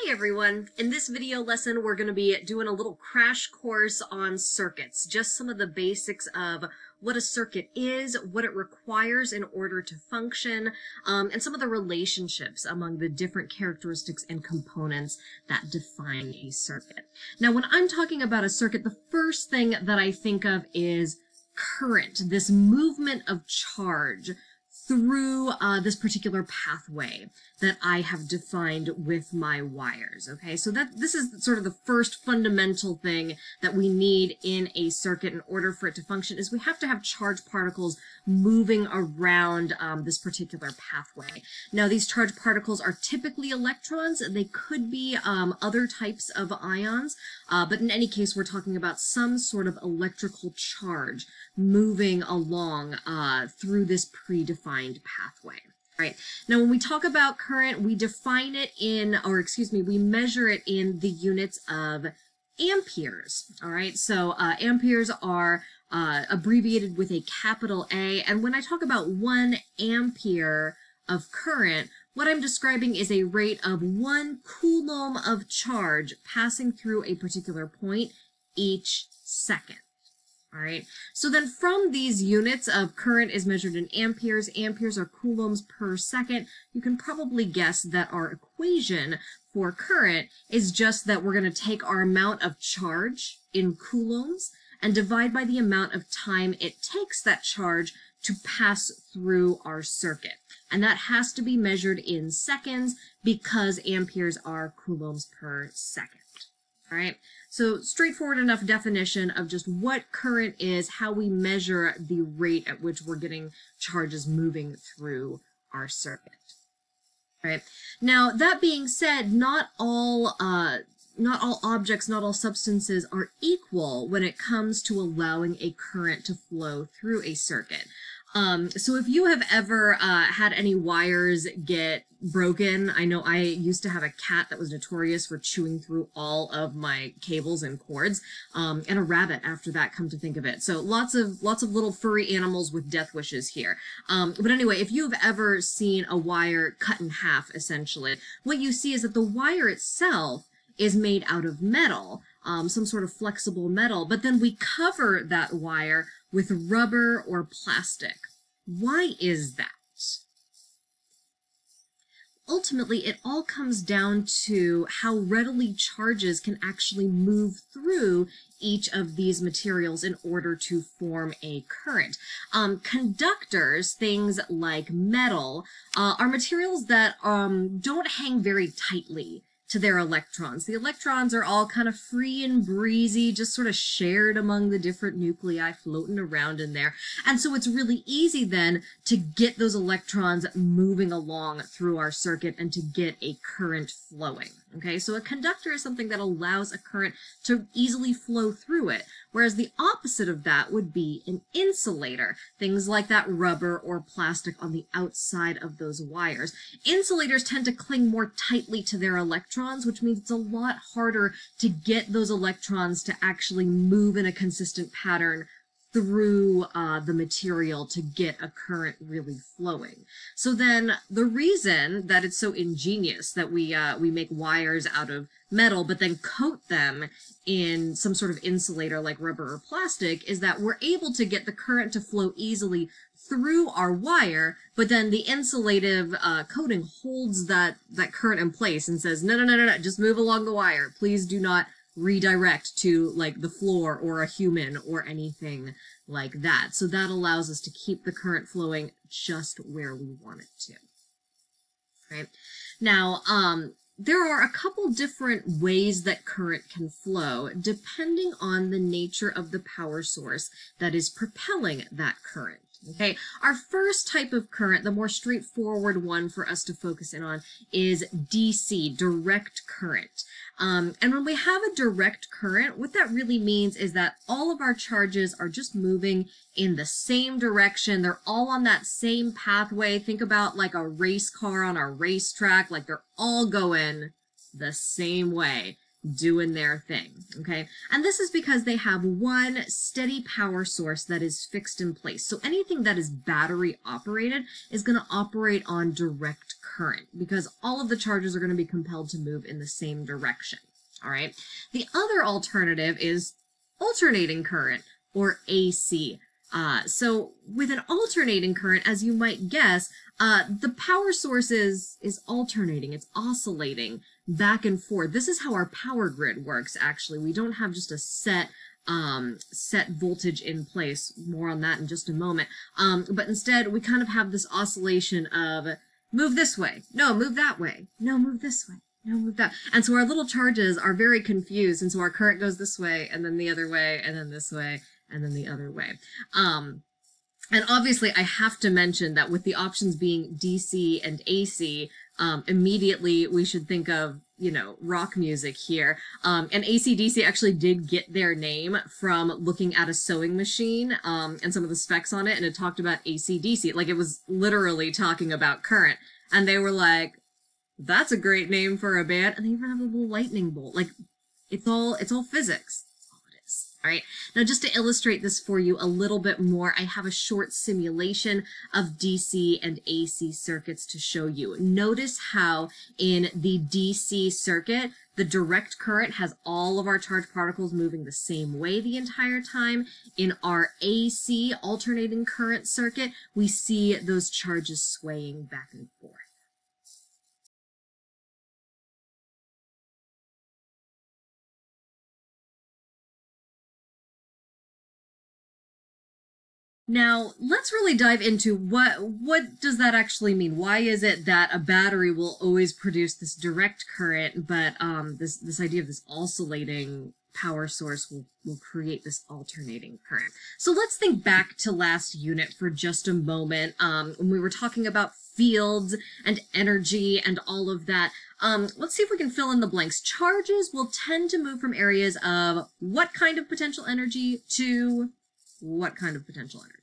Hey everyone! In this video lesson, we're going to be doing a little crash course on circuits. Just some of the basics of what a circuit is, what it requires in order to function, um, and some of the relationships among the different characteristics and components that define a circuit. Now, when I'm talking about a circuit, the first thing that I think of is current, this movement of charge through uh, this particular pathway that I have defined with my wires. Okay, so that this is sort of the first fundamental thing that we need in a circuit in order for it to function is we have to have charged particles moving around um, this particular pathway. Now these charged particles are typically electrons. They could be um, other types of ions, uh, but in any case we're talking about some sort of electrical charge moving along uh, through this predefined pathway. Right. Now, when we talk about current, we define it in, or excuse me, we measure it in the units of amperes. All right. So uh, amperes are uh, abbreviated with a capital A. And when I talk about one ampere of current, what I'm describing is a rate of one coulomb of charge passing through a particular point each second. All right, so then from these units of current is measured in amperes, amperes are coulombs per second, you can probably guess that our equation for current is just that we're going to take our amount of charge in coulombs and divide by the amount of time it takes that charge to pass through our circuit. And that has to be measured in seconds because amperes are coulombs per second. All right, so straightforward enough definition of just what current is, how we measure the rate at which we're getting charges moving through our circuit. Right now that being said, not all uh, not all objects, not all substances are equal when it comes to allowing a current to flow through a circuit. Um, so if you have ever uh, had any wires get broken, I know I used to have a cat that was notorious for chewing through all of my cables and cords, um, and a rabbit after that, come to think of it. So lots of lots of little furry animals with death wishes here. Um, but anyway, if you've ever seen a wire cut in half, essentially, what you see is that the wire itself is made out of metal, um, some sort of flexible metal, but then we cover that wire with rubber or plastic. Why is that? Ultimately, it all comes down to how readily charges can actually move through each of these materials in order to form a current. Um, conductors, things like metal, uh, are materials that um, don't hang very tightly to their electrons. The electrons are all kind of free and breezy, just sort of shared among the different nuclei floating around in there. And so it's really easy then to get those electrons moving along through our circuit and to get a current flowing. Okay, so a conductor is something that allows a current to easily flow through it, whereas the opposite of that would be an insulator, things like that rubber or plastic on the outside of those wires. Insulators tend to cling more tightly to their electrons, which means it's a lot harder to get those electrons to actually move in a consistent pattern through uh, the material to get a current really flowing. So then the reason that it's so ingenious that we uh, we make wires out of metal but then coat them in some sort of insulator like rubber or plastic is that we're able to get the current to flow easily through our wire, but then the insulative uh, coating holds that, that current in place and says, no, no, no, no, no, just move along the wire. Please do not redirect to like the floor or a human or anything like that. So that allows us to keep the current flowing just where we want it to. Right. Now, um, there are a couple different ways that current can flow depending on the nature of the power source that is propelling that current. Okay, our first type of current, the more straightforward one for us to focus in on, is DC, direct current. Um, and when we have a direct current, what that really means is that all of our charges are just moving in the same direction. They're all on that same pathway. Think about like a race car on a racetrack, like they're all going the same way. Doing their thing, okay? And this is because they have one steady power source that is fixed in place. So anything that is battery operated is going to operate on direct current because all of the charges are going to be compelled to move in the same direction, all right? The other alternative is alternating current or AC. Uh, so with an alternating current, as you might guess, uh, the power source is, is alternating, it's oscillating back and forth. This is how our power grid works, actually. We don't have just a set um, set voltage in place. More on that in just a moment. Um, but instead, we kind of have this oscillation of move this way. No, move that way. No, move this way. No, move that. And so our little charges are very confused. And so our current goes this way and then the other way and then this way and then the other way. Um, and obviously, I have to mention that with the options being DC and AC, um, immediately we should think of, you know, rock music here. Um, and ACDC actually did get their name from looking at a sewing machine um, and some of the specs on it, and it talked about ACDC. Like, it was literally talking about current. And they were like, that's a great name for a band. And they even have a little lightning bolt. Like, it's all, it's all physics. All right, now just to illustrate this for you a little bit more, I have a short simulation of DC and AC circuits to show you. Notice how in the DC circuit, the direct current has all of our charged particles moving the same way the entire time. In our AC alternating current circuit, we see those charges swaying back and forth. Now, let's really dive into what what does that actually mean? Why is it that a battery will always produce this direct current, but um, this this idea of this oscillating power source will, will create this alternating current. So let's think back to last unit for just a moment um, when we were talking about fields and energy and all of that. Um, let's see if we can fill in the blanks. Charges will tend to move from areas of what kind of potential energy to what kind of potential energy?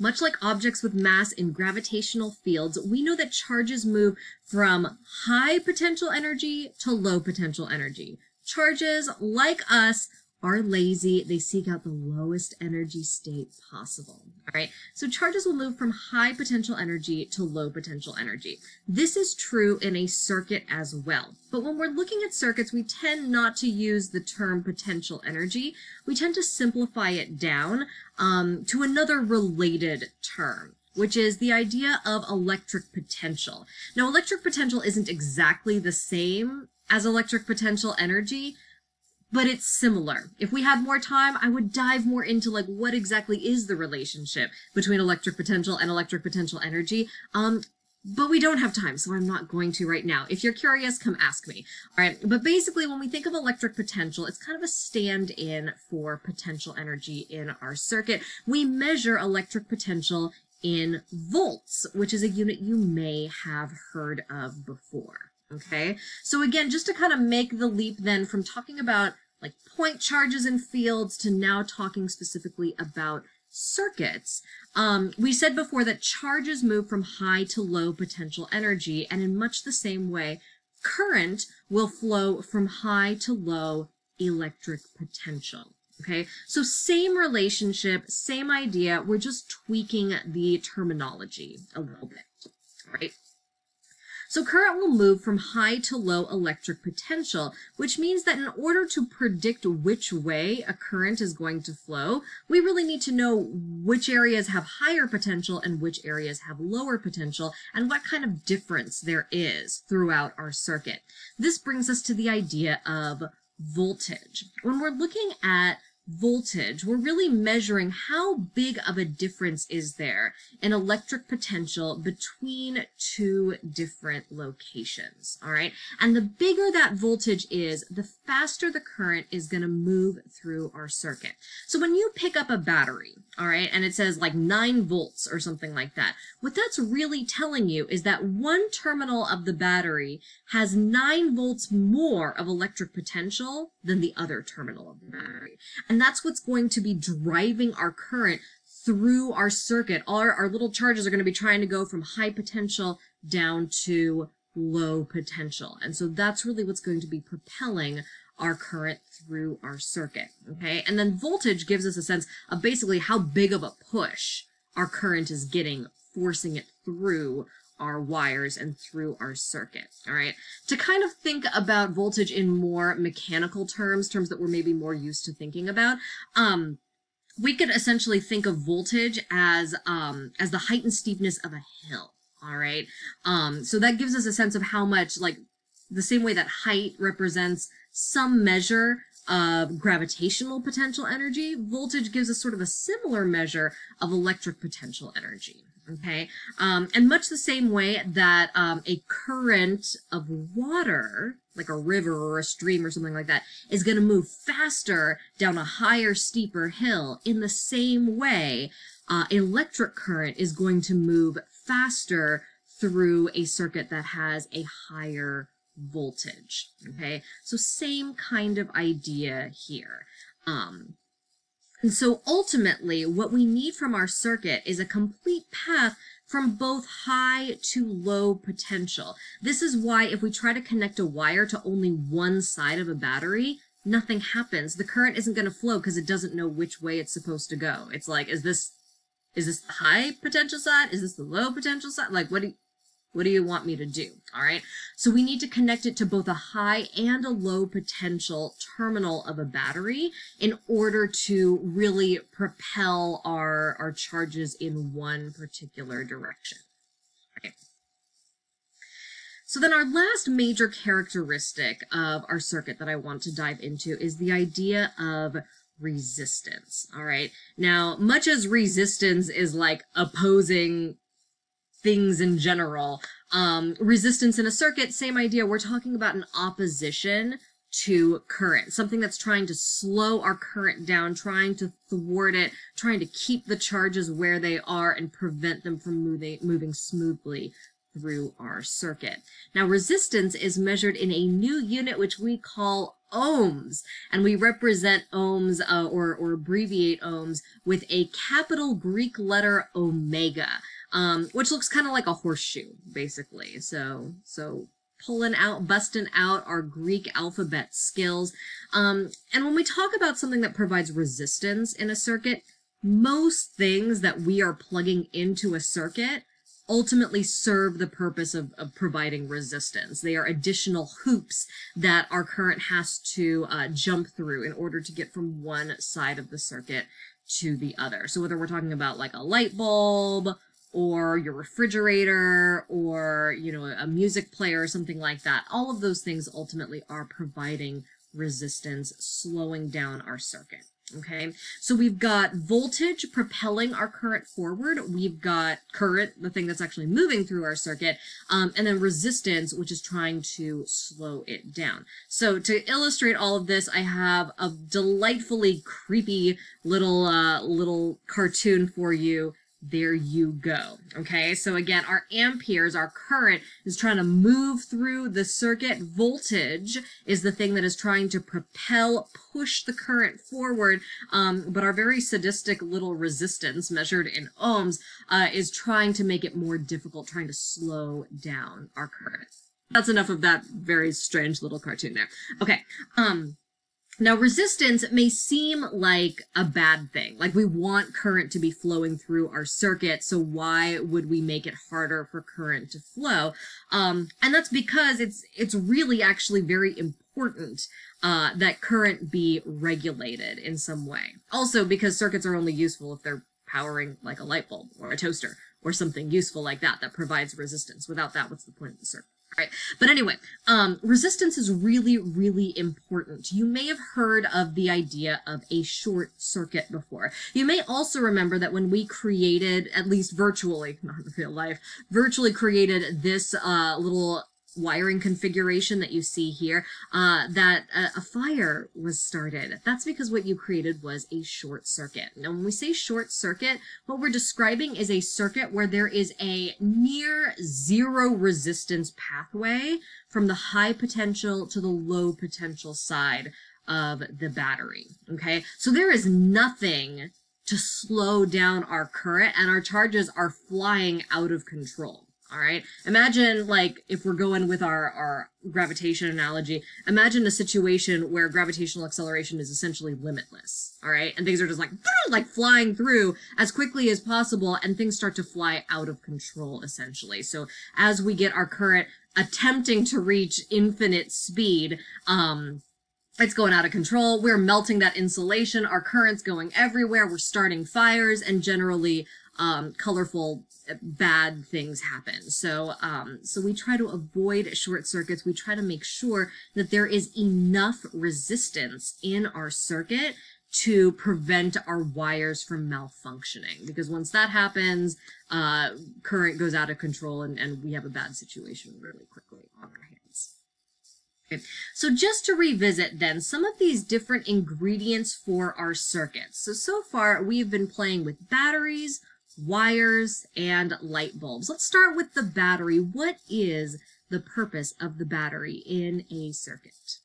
Much like objects with mass in gravitational fields, we know that charges move from high potential energy to low potential energy. Charges, like us, are lazy. They seek out the lowest energy state possible. All right. So charges will move from high potential energy to low potential energy. This is true in a circuit as well. But when we're looking at circuits, we tend not to use the term potential energy. We tend to simplify it down um, to another related term which is the idea of electric potential. Now, electric potential isn't exactly the same as electric potential energy, but it's similar. If we had more time, I would dive more into like what exactly is the relationship between electric potential and electric potential energy. Um, but we don't have time, so I'm not going to right now. If you're curious, come ask me. All right, but basically when we think of electric potential, it's kind of a stand-in for potential energy in our circuit. We measure electric potential in volts, which is a unit you may have heard of before. Okay, so again, just to kind of make the leap then from talking about like point charges and fields to now talking specifically about circuits, um, we said before that charges move from high to low potential energy, and in much the same way, current will flow from high to low electric potential. Okay, so same relationship, same idea, we're just tweaking the terminology a little bit, right? So current will move from high to low electric potential, which means that in order to predict which way a current is going to flow, we really need to know which areas have higher potential and which areas have lower potential and what kind of difference there is throughout our circuit. This brings us to the idea of voltage. When we're looking at voltage, we're really measuring how big of a difference is there in electric potential between two different locations, all right? And the bigger that voltage is, the faster the current is going to move through our circuit. So when you pick up a battery, all right, and it says like 9 volts or something like that, what that's really telling you is that one terminal of the battery has 9 volts more of electric potential than the other terminal of the battery. And and that's what's going to be driving our current through our circuit. Our, our little charges are going to be trying to go from high potential down to low potential. And so that's really what's going to be propelling our current through our circuit. Okay. And then voltage gives us a sense of basically how big of a push our current is getting, forcing it through our wires and through our circuit. All right. To kind of think about voltage in more mechanical terms, terms that we're maybe more used to thinking about, um, we could essentially think of voltage as um, as the height and steepness of a hill. All right. Um, so that gives us a sense of how much, like, the same way that height represents some measure of gravitational potential energy, voltage gives us sort of a similar measure of electric potential energy. Okay, um, and much the same way that um, a current of water, like a river or a stream or something like that, is going to move faster down a higher, steeper hill, in the same way, uh, electric current is going to move faster through a circuit that has a higher voltage. Okay, so same kind of idea here. Um, and so ultimately, what we need from our circuit is a complete path from both high to low potential. This is why if we try to connect a wire to only one side of a battery, nothing happens. The current isn't going to flow because it doesn't know which way it's supposed to go. It's like, is this is this the high potential side? Is this the low potential side? Like, what do you, what do you want me to do? All right. So we need to connect it to both a high and a low potential terminal of a battery in order to really propel our, our charges in one particular direction. Okay. So then our last major characteristic of our circuit that I want to dive into is the idea of resistance. All right. Now, much as resistance is like opposing things in general. Um, resistance in a circuit, same idea. We're talking about an opposition to current, something that's trying to slow our current down, trying to thwart it, trying to keep the charges where they are and prevent them from moving, moving smoothly through our circuit. Now, resistance is measured in a new unit which we call ohms, and we represent ohms uh, or, or abbreviate ohms with a capital Greek letter omega um, which looks kind of like a horseshoe, basically. So, so pulling out, busting out our Greek alphabet skills. Um, and when we talk about something that provides resistance in a circuit, most things that we are plugging into a circuit ultimately serve the purpose of, of providing resistance. They are additional hoops that our current has to uh, jump through in order to get from one side of the circuit to the other. So whether we're talking about like a light bulb, or your refrigerator or, you know, a music player or something like that. All of those things ultimately are providing resistance, slowing down our circuit. Okay, so we've got voltage propelling our current forward. We've got current, the thing that's actually moving through our circuit, um, and then resistance, which is trying to slow it down. So to illustrate all of this, I have a delightfully creepy little uh, little cartoon for you there you go. Okay, so again, our amperes, our current is trying to move through the circuit. Voltage is the thing that is trying to propel, push the current forward. Um, but our very sadistic little resistance measured in ohms uh, is trying to make it more difficult, trying to slow down our current. That's enough of that very strange little cartoon there. Okay. Um, now, resistance may seem like a bad thing. Like we want current to be flowing through our circuit, so why would we make it harder for current to flow? Um, and that's because it's it's really actually very important uh, that current be regulated in some way. Also, because circuits are only useful if they're powering like a light bulb or a toaster or something useful like that that provides resistance. Without that, what's the point of the circuit? Right. But anyway, um, resistance is really, really important. You may have heard of the idea of a short circuit before. You may also remember that when we created, at least virtually, not in real life, virtually created this uh, little wiring configuration that you see here, uh, that a, a, fire was started. That's because what you created was a short circuit. Now, when we say short circuit, what we're describing is a circuit where there is a near zero resistance pathway from the high potential to the low potential side of the battery. Okay, so there is nothing to slow down our current and our charges are flying out of control. All right. Imagine like if we're going with our, our gravitation analogy, imagine a situation where gravitational acceleration is essentially limitless. All right. And things are just like, like flying through as quickly as possible and things start to fly out of control essentially. So as we get our current attempting to reach infinite speed, um, it's going out of control. We're melting that insulation. Our current's going everywhere. We're starting fires and generally um, colorful bad things happen. So, um, so we try to avoid short circuits. We try to make sure that there is enough resistance in our circuit to prevent our wires from malfunctioning. Because once that happens, uh, current goes out of control and, and we have a bad situation really quickly on our hands. Okay. So just to revisit then some of these different ingredients for our circuits. So, so far we've been playing with batteries, wires, and light bulbs. Let's start with the battery. What is the purpose of the battery in a circuit?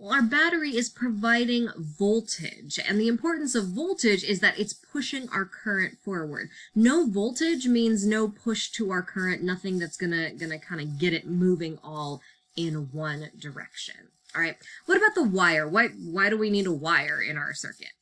Well, our battery is providing voltage, and the importance of voltage is that it's pushing our current forward. No voltage means no push to our current, nothing that's gonna, gonna kind of get it moving all in one direction. All right, what about the wire? Why, why do we need a wire in our circuit?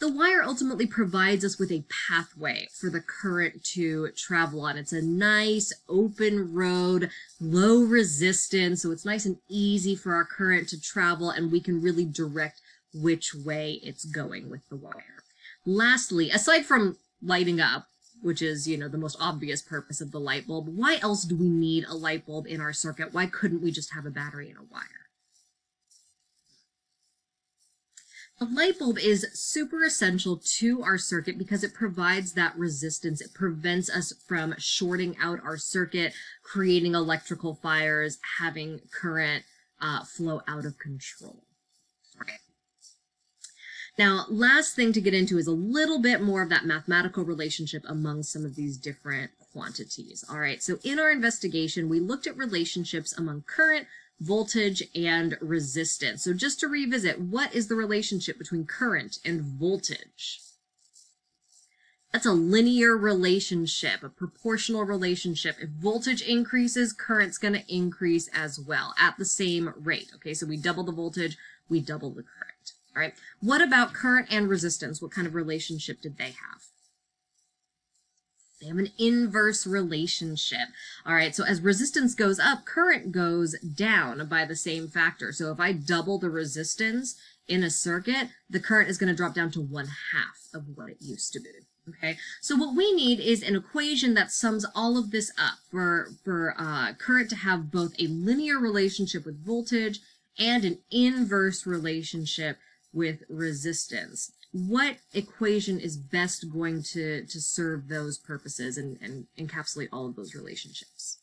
The wire ultimately provides us with a pathway for the current to travel on. It's a nice open road, low resistance, so it's nice and easy for our current to travel and we can really direct which way it's going with the wire. Lastly, aside from lighting up, which is, you know, the most obvious purpose of the light bulb, why else do we need a light bulb in our circuit? Why couldn't we just have a battery and a wire? A light bulb is super essential to our circuit because it provides that resistance. It prevents us from shorting out our circuit, creating electrical fires, having current uh, flow out of control. Now, last thing to get into is a little bit more of that mathematical relationship among some of these different quantities. All right, so in our investigation, we looked at relationships among current, voltage, and resistance. So just to revisit, what is the relationship between current and voltage? That's a linear relationship, a proportional relationship. If voltage increases, current's going to increase as well at the same rate. Okay, so we double the voltage, we double the current. All right, what about current and resistance? What kind of relationship did they have? They have an inverse relationship. All right, so as resistance goes up, current goes down by the same factor. So if I double the resistance in a circuit, the current is going to drop down to one half of what it used to be. Okay, so what we need is an equation that sums all of this up for, for uh, current to have both a linear relationship with voltage and an inverse relationship with resistance what equation is best going to, to serve those purposes and, and encapsulate all of those relationships?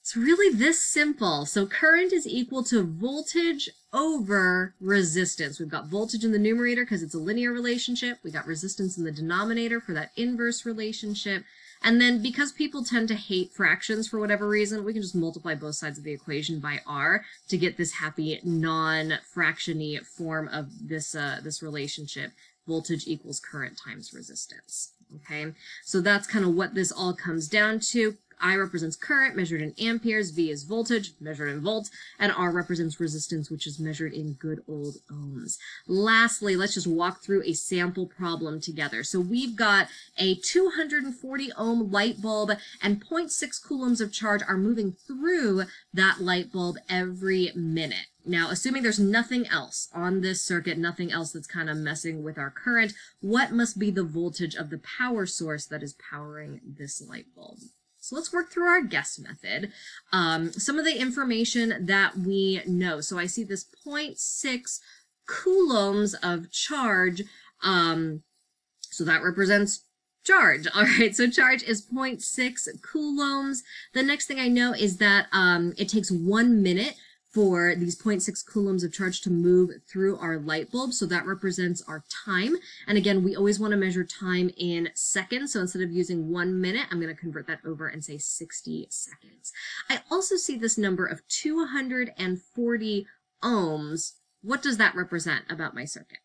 It's really this simple. So current is equal to voltage over resistance. We've got voltage in the numerator because it's a linear relationship. We got resistance in the denominator for that inverse relationship. And then because people tend to hate fractions for whatever reason, we can just multiply both sides of the equation by r to get this happy non-fractiony form of this, uh, this relationship. Voltage equals current times resistance. Okay, so that's kind of what this all comes down to. I represents current measured in amperes, V is voltage measured in volts, and R represents resistance, which is measured in good old ohms. Lastly, let's just walk through a sample problem together. So we've got a 240 ohm light bulb and 0.6 coulombs of charge are moving through that light bulb every minute. Now, assuming there's nothing else on this circuit, nothing else that's kind of messing with our current, what must be the voltage of the power source that is powering this light bulb? So let's work through our guess method. Um, some of the information that we know. So I see this 0.6 coulombs of charge. Um, so that represents charge. All right, so charge is 0.6 coulombs. The next thing I know is that um, it takes one minute for these 0.6 coulombs of charge to move through our light bulb. So that represents our time. And again, we always want to measure time in seconds. So instead of using one minute, I'm going to convert that over and say 60 seconds. I also see this number of 240 ohms. What does that represent about my circuit?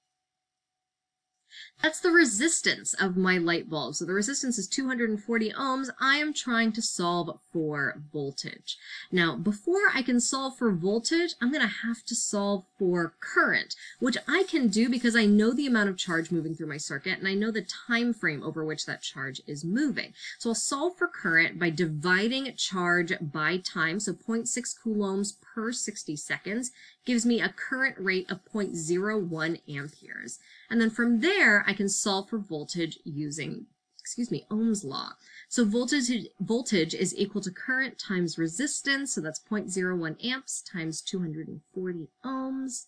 That's the resistance of my light bulb. So the resistance is 240 ohms. I am trying to solve for voltage. Now, before I can solve for voltage, I'm going to have to solve for current, which I can do because I know the amount of charge moving through my circuit and I know the time frame over which that charge is moving. So I'll solve for current by dividing charge by time. So 0.6 coulombs per 60 seconds gives me a current rate of 0.01 amperes. And then from there, I can solve for voltage using, excuse me, Ohm's law. So voltage, voltage is equal to current times resistance, so that's 0.01 amps times 240 ohms,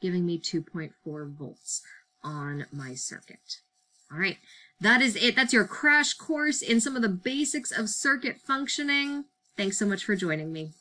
giving me 2.4 volts on my circuit. All right, that is it. That's your crash course in some of the basics of circuit functioning. Thanks so much for joining me.